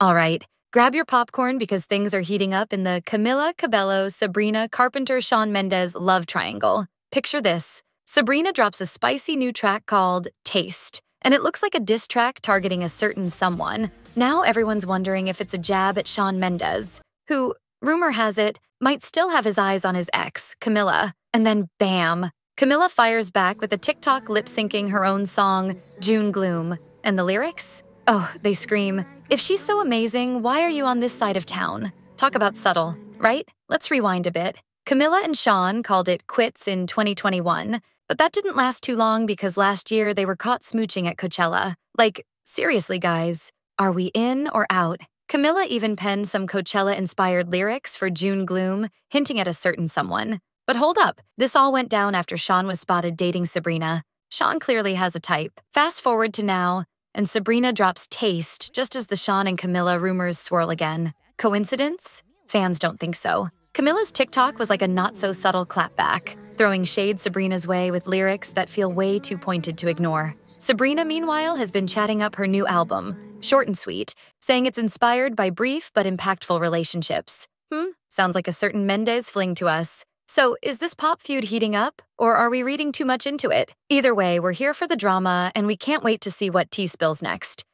All right, grab your popcorn because things are heating up in the Camila Cabello, Sabrina Carpenter, Shawn Mendes love triangle. Picture this Sabrina drops a spicy new track called Taste, and it looks like a diss track targeting a certain someone. Now everyone's wondering if it's a jab at Shawn Mendes, who, rumor has it, might still have his eyes on his ex, Camila. And then bam, Camila fires back with a TikTok lip syncing her own song, June Gloom. And the lyrics? Oh, they scream, If she's so amazing, why are you on this side of town? Talk about subtle, right? Let's rewind a bit. Camila and Shawn called it quits in 2021, but that didn't last too long because last year they were caught smooching at Coachella. Like, seriously, guys, are we in or out? Camila even penned some Coachella inspired lyrics for June Gloom, hinting at a certain someone. But hold up, this all went down after Shawn was spotted dating Sabrina. Shawn clearly has a type. Fast forward to now, and Sabrina drops Taste just as the Shawn and Camila rumors swirl again. Coincidence? Fans don't think so. Camila's TikTok was like a not so subtle clapback, throwing shade Sabrina's way with lyrics that feel way too pointed to ignore. Sabrina, meanwhile, has been chatting up her new album, short and sweet, saying it's inspired by brief but impactful relationships. Hmm, sounds like a certain Mendes fling to us. So, is this pop feud heating up, or are we reading too much into it? Either way, we're here for the drama, and we can't wait to see what tea spills next.